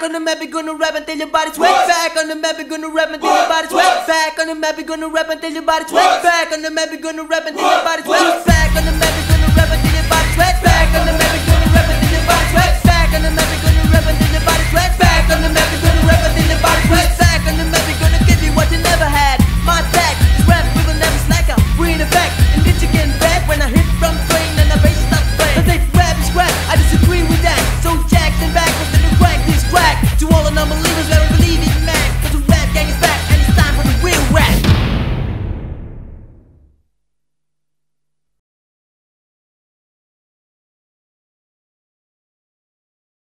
Back on the map, we gonna rap until your body sweat. Back on the map, we gonna rap until your body sweat. Back on the map, we gonna rap until your body sweat. Back on the map, we gonna rap until your body sweat.